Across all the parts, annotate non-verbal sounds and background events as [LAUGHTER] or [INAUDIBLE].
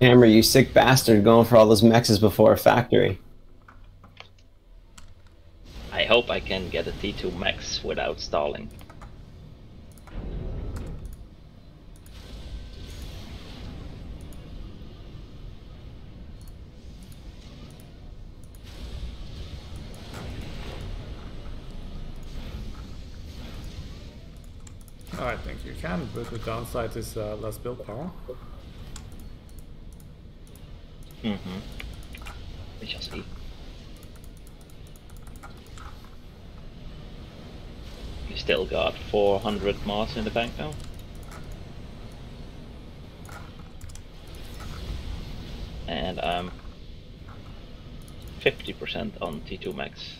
Hammer, you sick bastard, going for all those mexes before a factory. I hope I can get a T2 mex without stalling. I think you can, but the downside is uh, less build power. Mm-hmm. We shall see. We still got 400 mods in the bank now. And I'm 50% on T2 mex.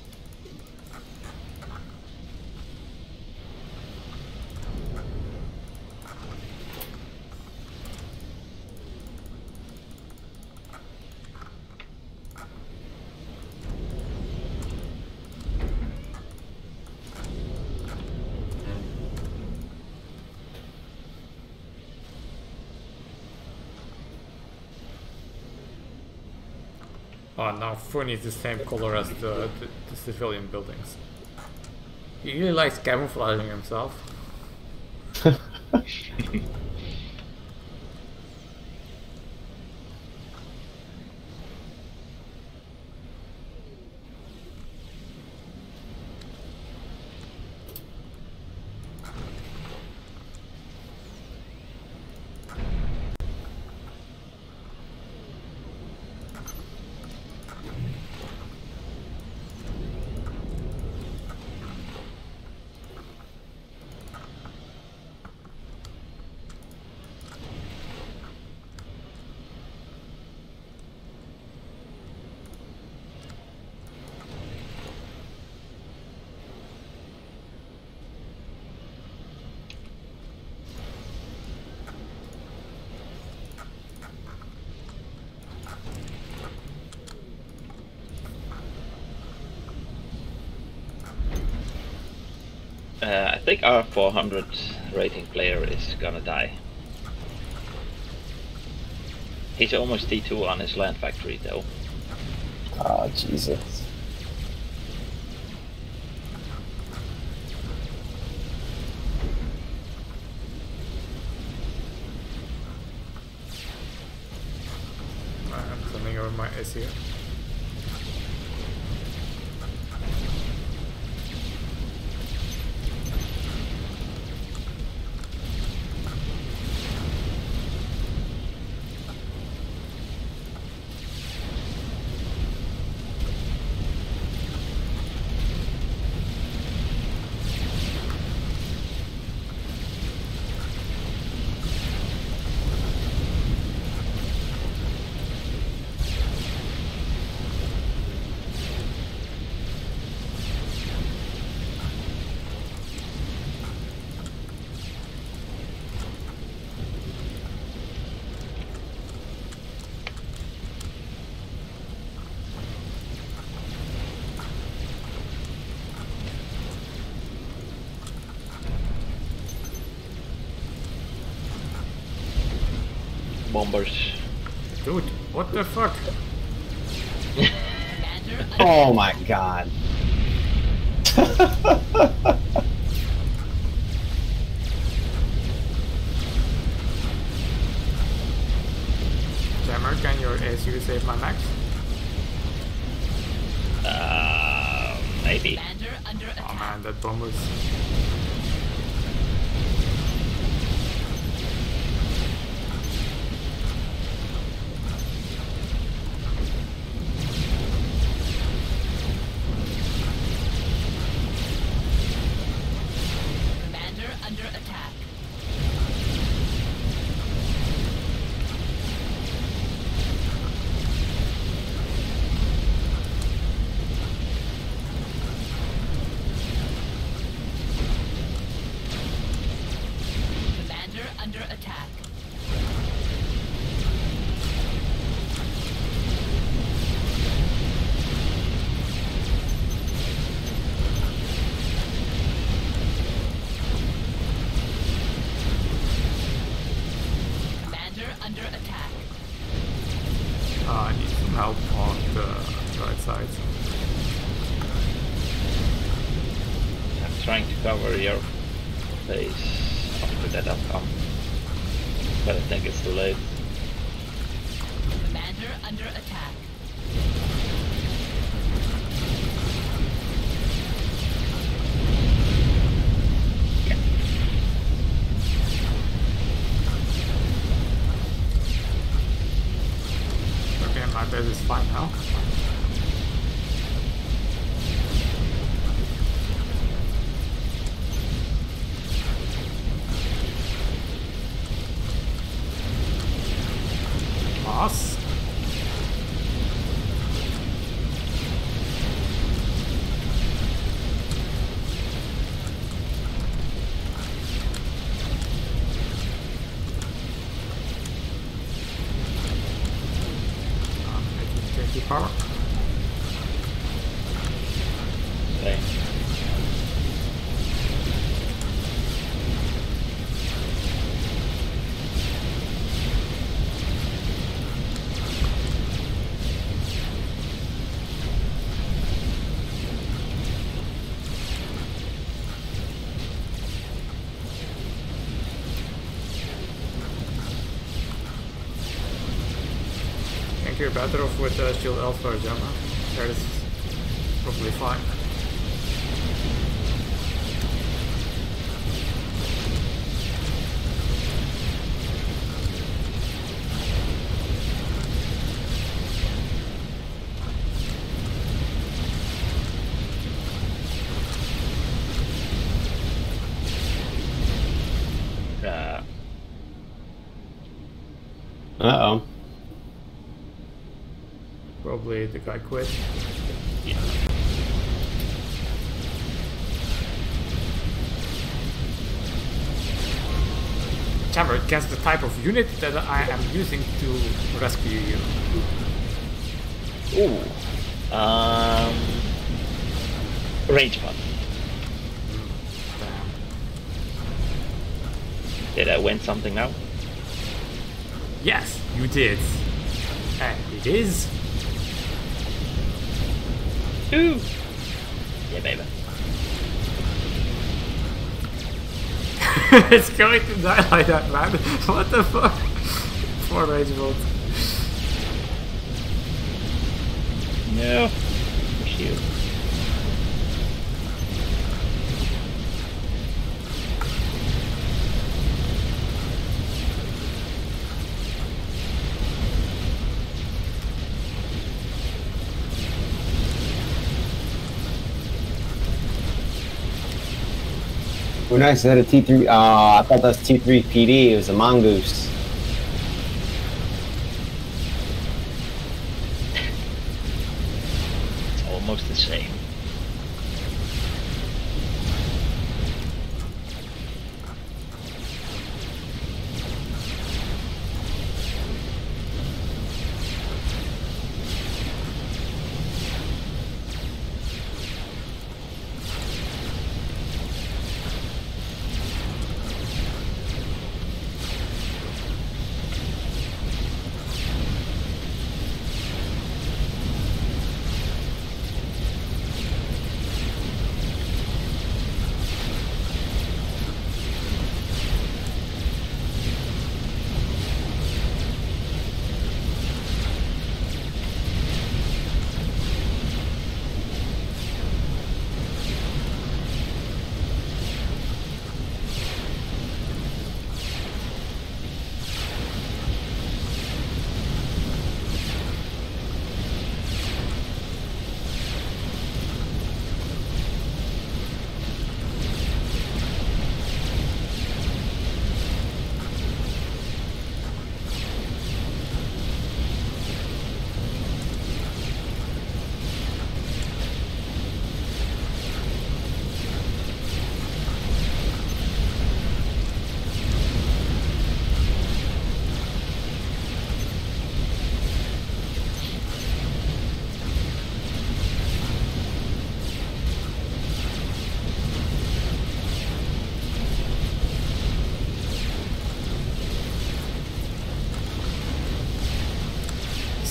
Oh, now Funny is the same color as the, the, the civilian buildings. He really likes camouflaging himself. Uh, I think our 400 rating player is gonna die. He's almost T2 on his land factory though. Oh, Jesus. I'm sending over my S here. Bombers. Dude, what the fuck? [LAUGHS] Oh my god. Jammer, can your SU save my max? Uh, maybe. Under Oh man, that bomb was... you're better off with uh, Shield Alpha or Gemma. That is probably fine. Uh, Uh oh. Probably the guy quit. yeah. Chamber, guess the type of unit that I am using to rescue you. Ooh. Um. Range bot. Did I win something now? Yes, you did. And it is Ooh. Yeah, baby. [LAUGHS] it's going to die like that, man. [LAUGHS] What the fuck? Four rage bolt. No. Oh, nice. Is that a T3? Oh, uh, I thought that was T3 PD. It was a mongoose. It's almost the same.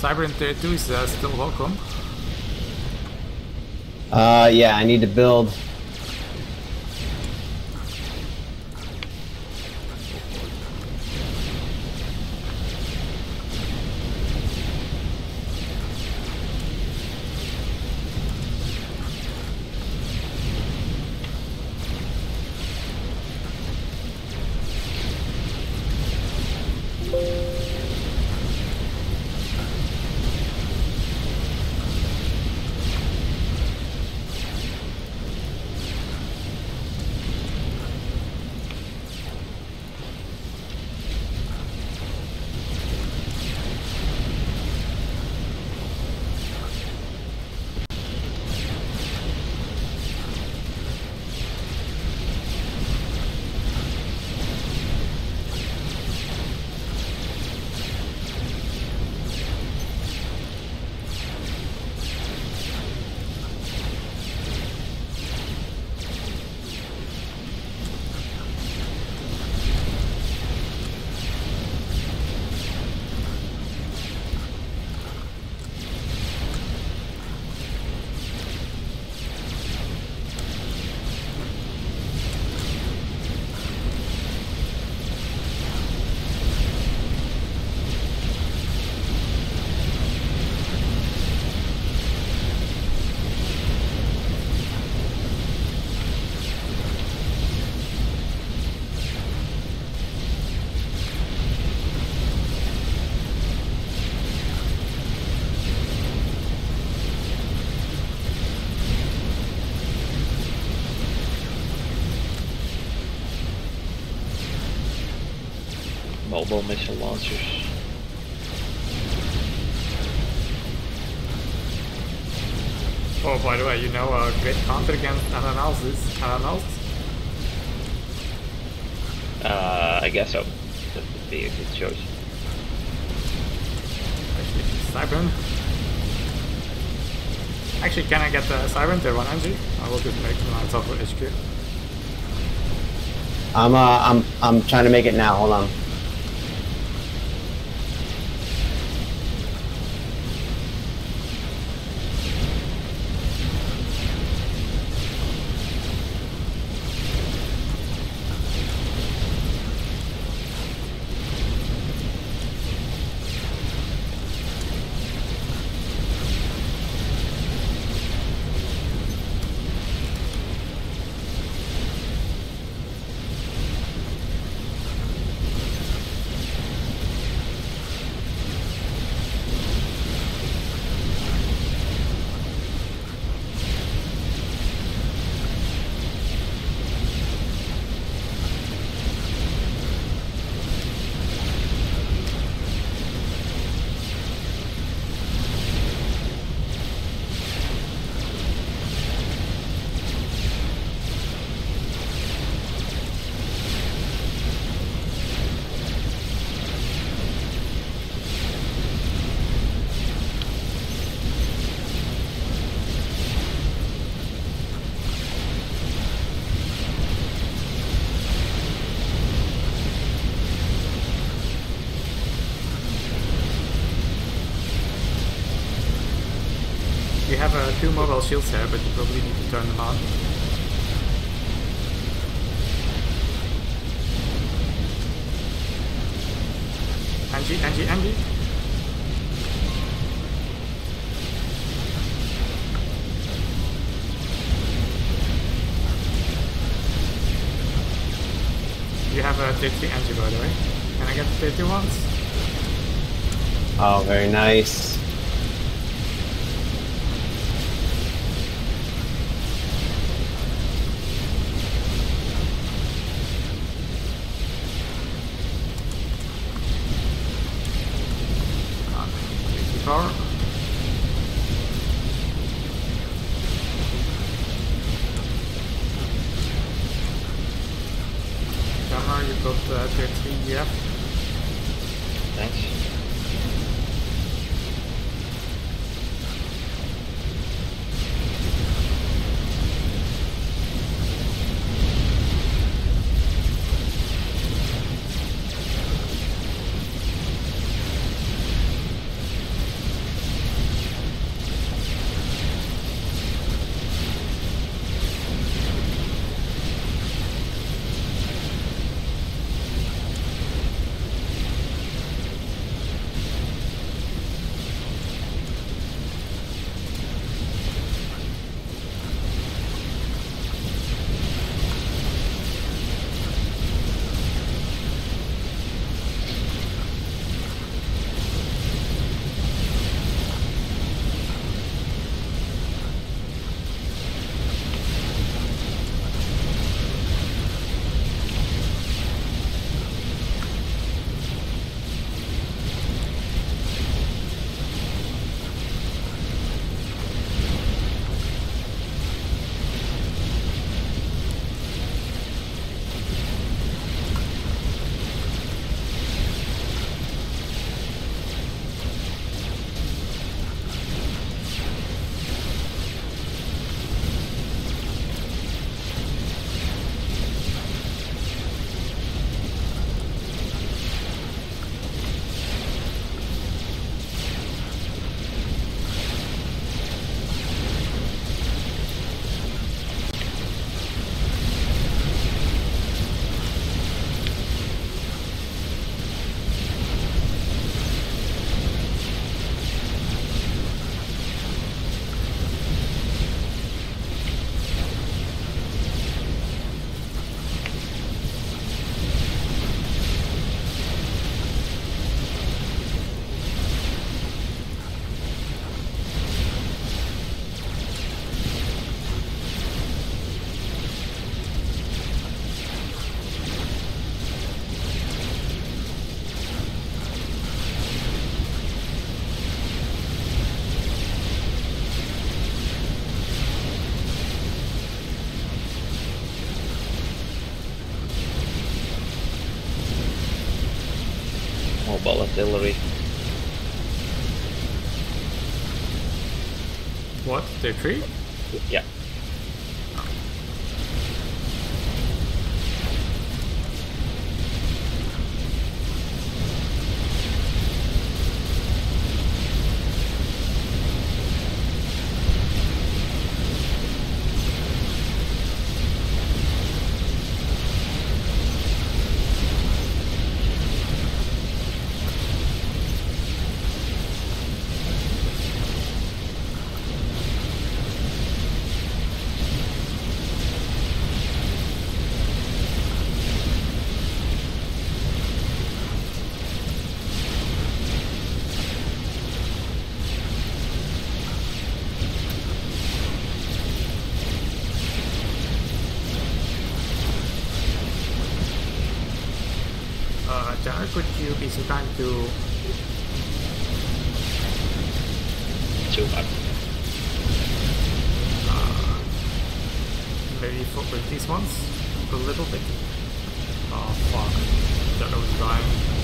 Cybran tier 2 is uh, still welcome. Uh, yeah, I need to build. Mobile missile launchers. Oh, by the way, you know a great counter against analysis. Analysis? Uh, I guess so. That would be a good choice. Actually, Cybran. Actually, can I get the Siren to 1 NG? I will just make the lights off with HQ. I'm uh, I'm I'm trying to make it now. Hold on. You have uh, two mobile shields here, but you probably need to turn them on. Angie, Angie, Angie. You have a 50 Angie by the way. Can I get the 50 ones? Oh, very nice. Artillery. What? Tier 3? Yeah. Uh, John, could you be so kind to Too bad. Uh, maybe fuck with these ones a little bit? Oh fuck. That was dying.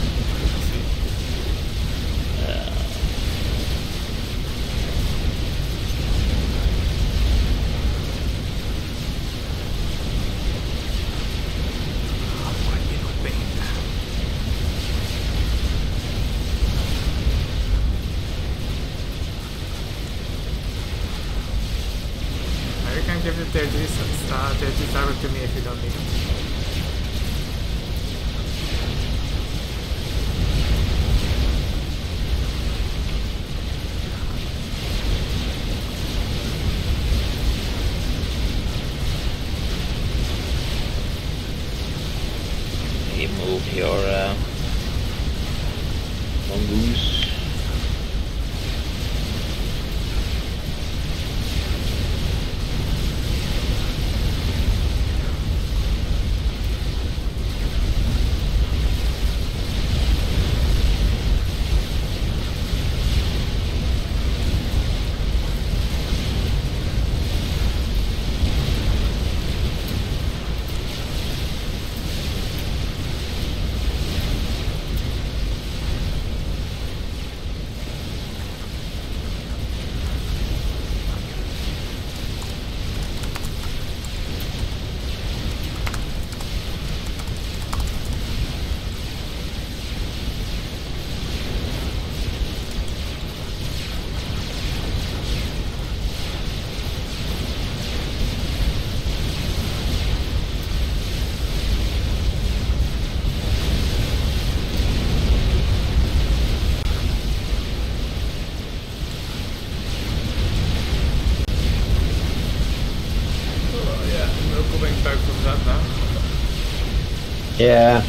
Yeah.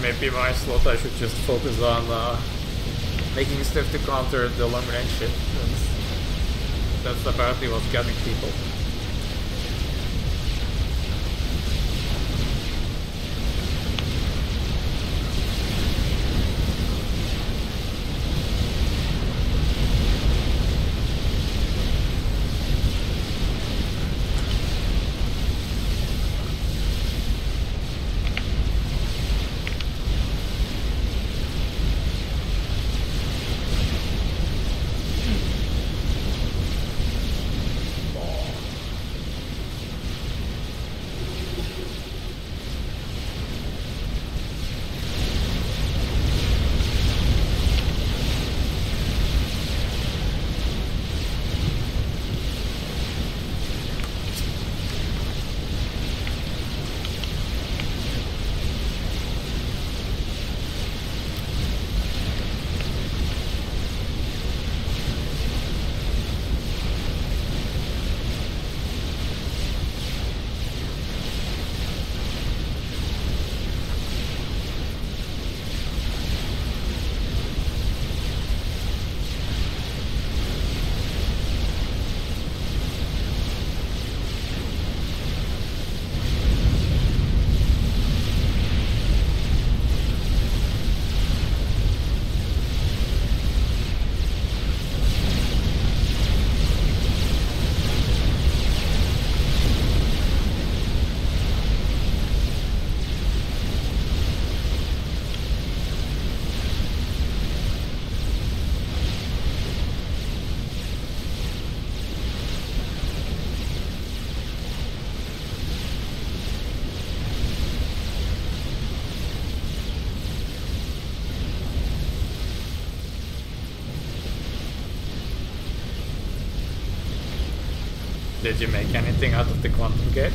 Maybe my slot I should just focus on uh, making stuff to counter the long range shit. That's, apparently what's getting people. Did you make anything out of the quantum gate?